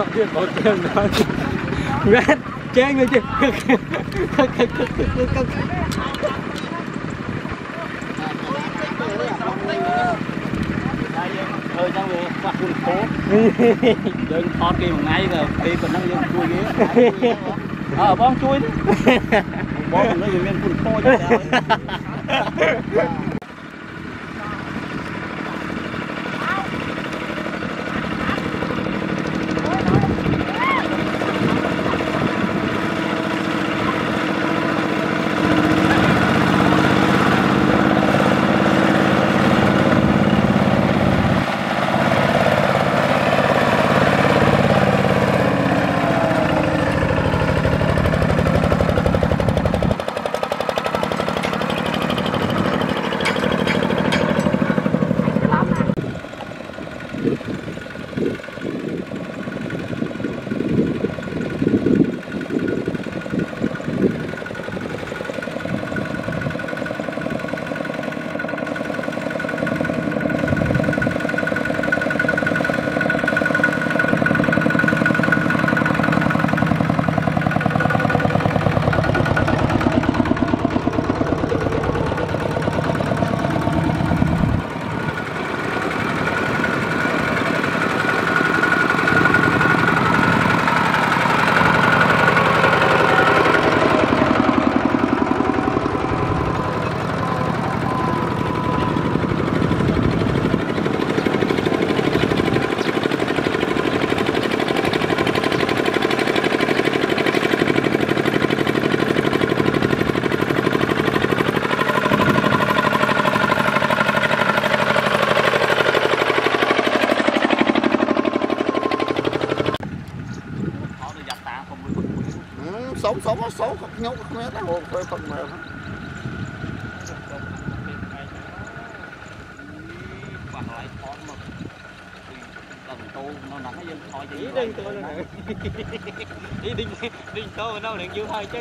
មកទៀតមកទៀតមែនចេញមកទៀតអើចឹងវាខ្វះគុណគោយើងថតគេមួយថ្ងៃទៅពេលប៉ុណ្ណឹងយើងជួយគេអើបងជួយបងនៅយើងមានគុណគោចឹង sống sống sống không nhúc không hết hồ phê phần mềm đi đinh tôi nữa đi đinh đinh tôi đâu đừng dư hơi chứ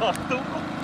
ど こ